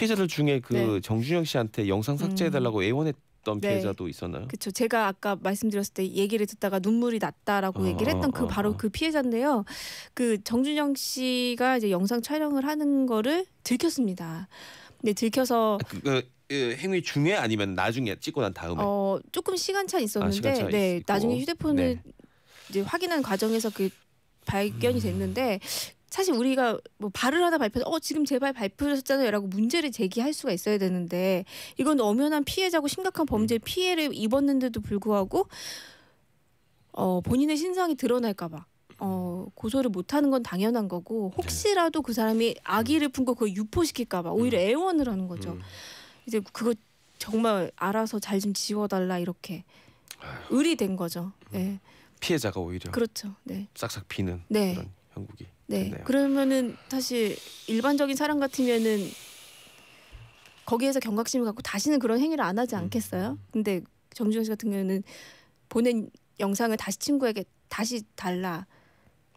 피해자들 중에 그 네. 정준영 씨한테 영상 삭제해달라고 애원했던 네. 피해자도 있었나요? 그렇죠. 제가 아까 말씀드렸을 때 얘기를 듣다가 눈물이 났다라고 어, 얘기를 했던 어, 그 어, 바로 어. 그 피해자인데요. 그 정준영 씨가 이제 영상 촬영을 하는 거를 들켰습니다. 네, 들켜서 그, 그, 그 행위 중에 아니면 나중에 찍고 난 다음에 어 조금 시간차 있었는데 시간차 네 있고. 나중에 휴대폰을 네. 이제 확인하는 과정에서 그 발견이 음. 됐는데 사실 우리가 뭐 발을 하나 발표해서 어 지금 제발 발표하셨잖아요라고 문제를 제기할 수가 있어야 되는데 이건 엄연한 피해자고 심각한 범죄 음. 피해를 입었는데도 불구하고 어 본인의 신상이 드러날까봐 어 고소를 못하는 건 당연한 거고 혹시라도 그 사람이 악의를 품고 그걸 유포시킬까봐 오히려 음. 애원을 하는 거죠. 음. 이제 그거 정말 알아서 잘 좀 지워달라 이렇게 의리된 거죠. 네, 피해자가 오히려 그렇죠. 네, 싹싹 비는 네. 그런 형국이 네. 됐네요. 그러면은 사실 일반적인 사람 같으면은 거기에서 경각심을 갖고 다시는 그런 행위를 안 하지 음. 않겠어요? 근데 정주영 씨 같은 경우는 보낸 영상을 다시 친구에게 다시 달라.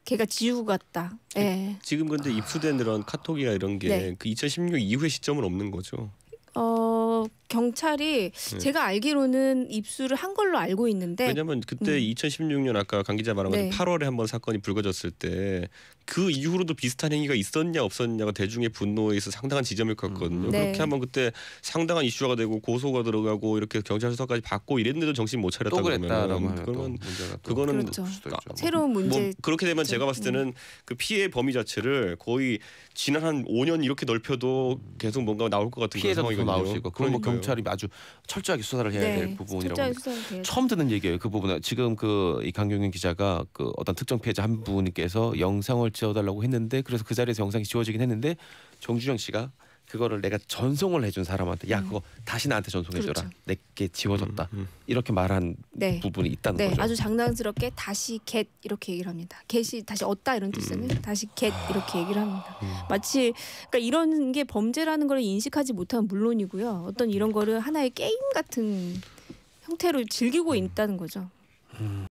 걔가 지우고 갔다. 예. 지금 근데 입수된 그런 카톡이나 이런 게 네. 그2016 이후의 시점은 없는 거죠. 어 경찰이 네. 제가 알기로는 입수를 한 걸로 알고 있는데 왜냐면 그때 음. 2016년 아까 강 기자 말한 네. 것처럼 8월에 한번 사건이 불거졌을 때 그 이후로도 비슷한 행위가 있었냐 없었냐가 대중의 분노에 있어 상당한 지점일 것 같거든요. 음. 네. 그렇게 한번 그때 상당한 이슈가 되고 고소가 들어가고 이렇게 경찰 수사까지 받고 이랬는데도 정신 못 차렸다 그러면 그러면 그거는 그렇죠. 있죠. 뭐. 새로운 문제 뭐 그렇게 되면 그렇죠. 제가 봤을 때는 그 피해 범위 자체를 거의 지난 한 5년 이렇게 넓혀도 계속 뭔가 나올 것 같은 그런 피해자도. 나올 수 있고 그건 뭐. 경찰이 아주 철저하게 수사를 해야 네, 될 부분이라고. 처음 듣는 얘기예요. 그 부분은 지금 그 이 강경윤 기자가 그 어떤 특정 피해자 한 분께서 영상을 지워달라고 했는데 그래서 그 자리에서 영상이 지워지긴 했는데 정주영 씨가 그거를 내가 전송을 해준 사람한테 야 음. 그거 다시 나한테 전송해줘라 그렇죠. 내게 지워졌다 음, 음. 이렇게 말한 네. 부분이 있다는 네, 거죠. 아주 장난스럽게 다시 겟 이렇게 얘기를 합니다. 겟이 다시 얻다 이런 뜻은 다시 겟 이렇게 얘기를 합니다. 음. 마치 그러니까 이런 게 범죄라는 걸 인식하지 못하면 물론이고요. 어떤 이런 거를 하나의 게임 같은 형태로 즐기고 있다는 거죠.